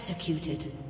Executed.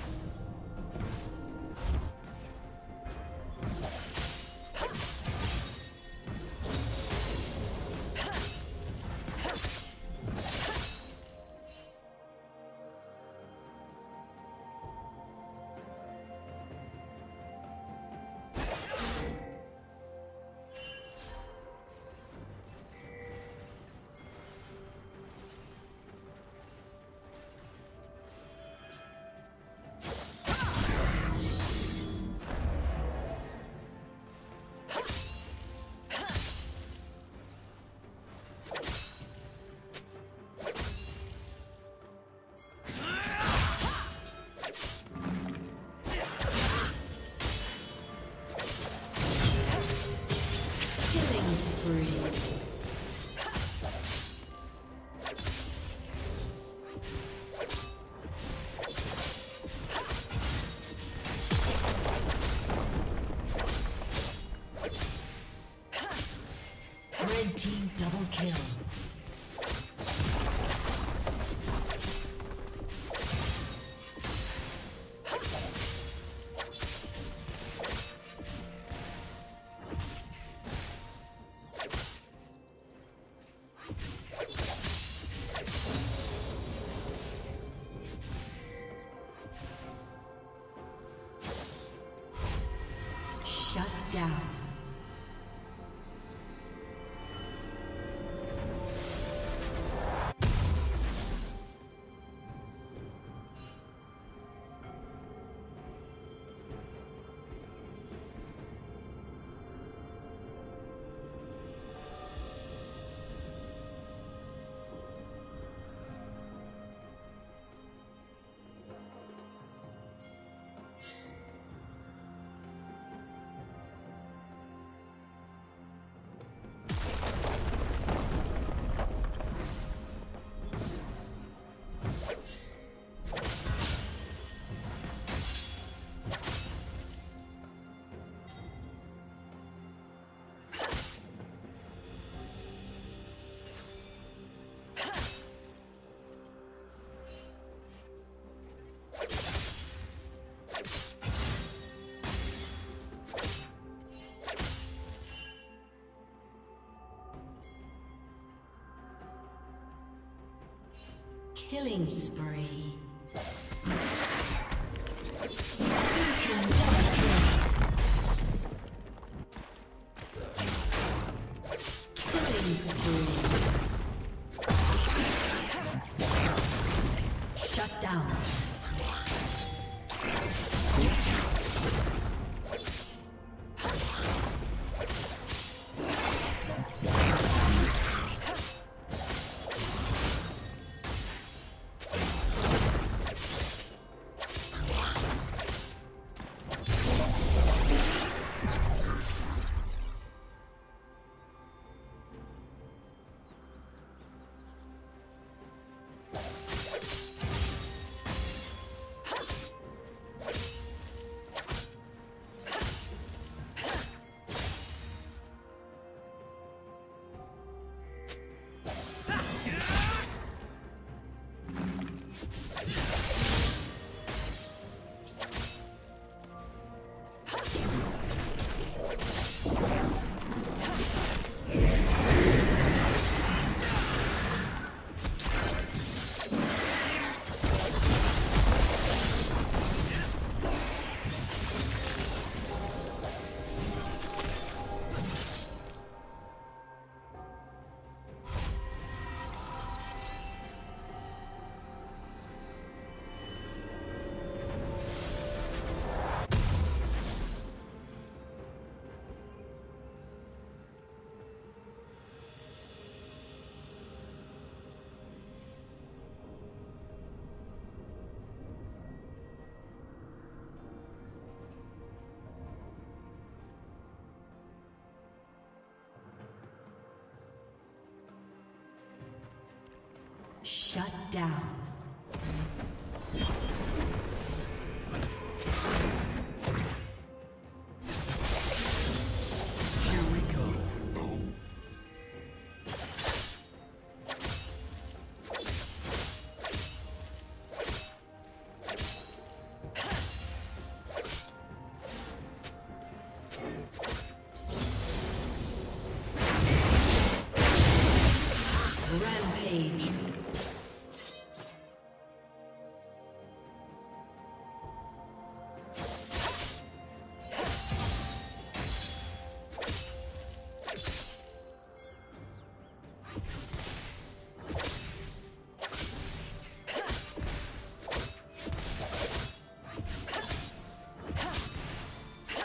Killing spree. Shut down.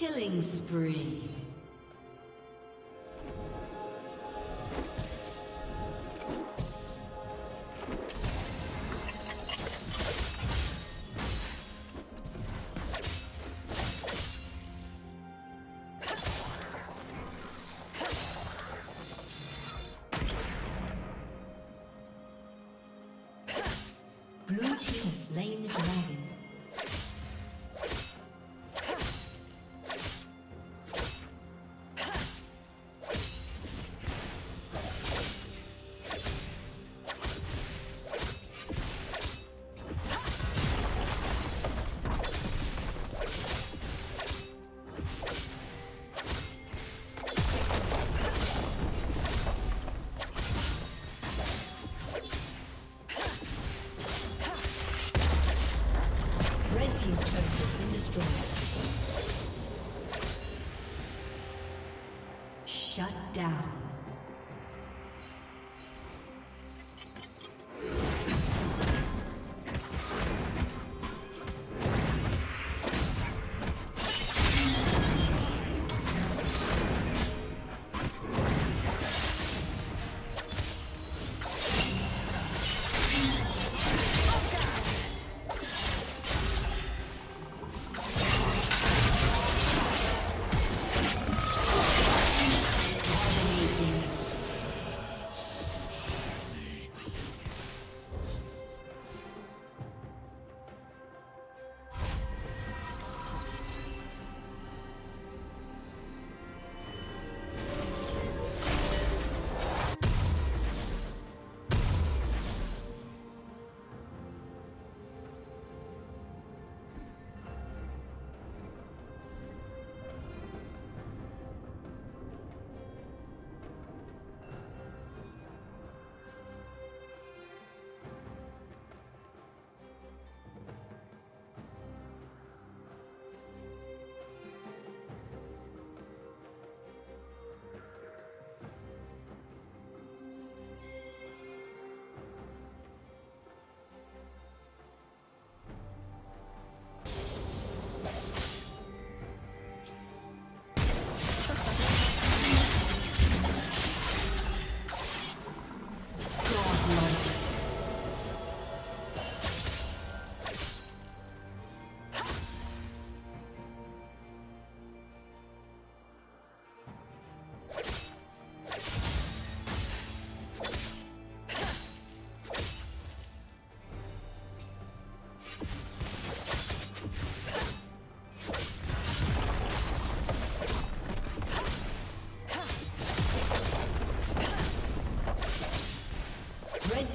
Killing spree. Blue team slain the dragon.